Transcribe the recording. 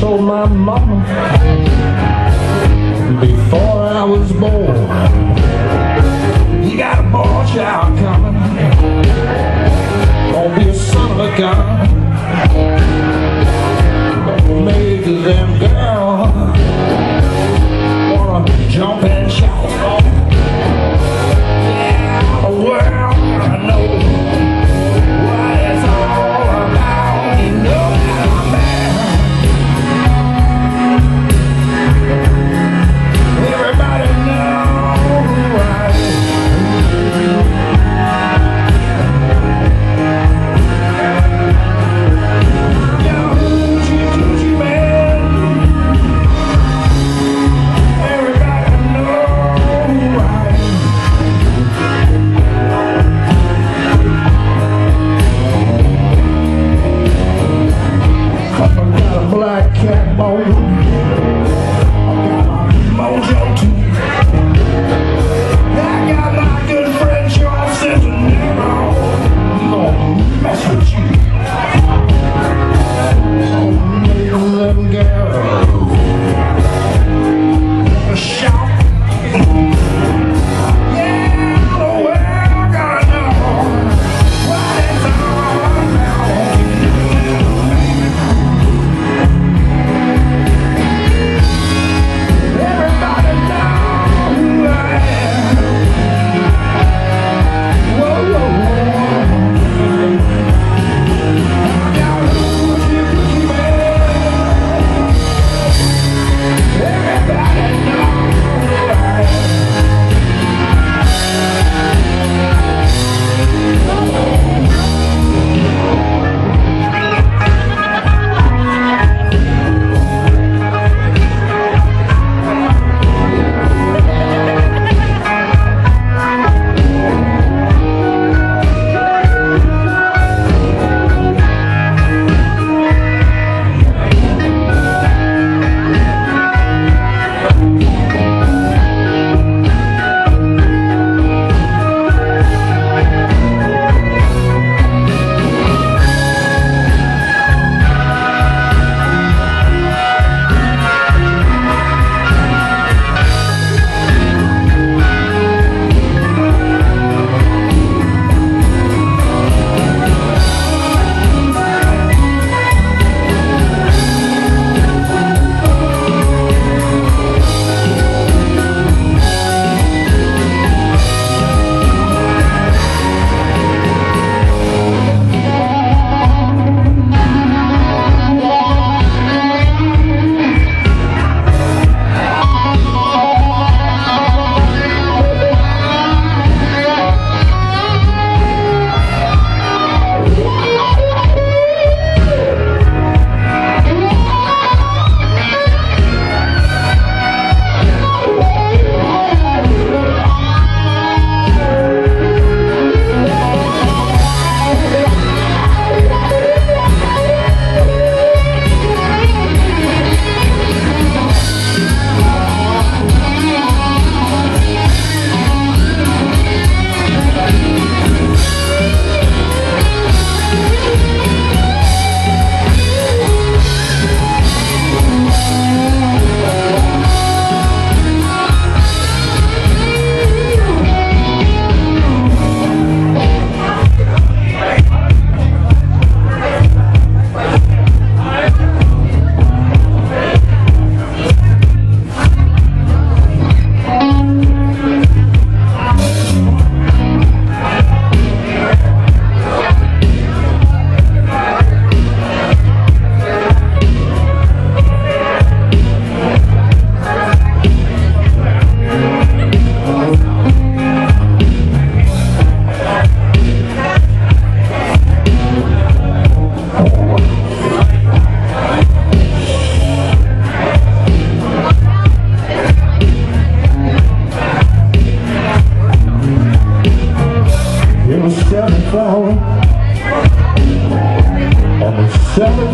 told my mama before I was born. You got a boy child coming, gonna be a son of a gun. Flower on the cemetery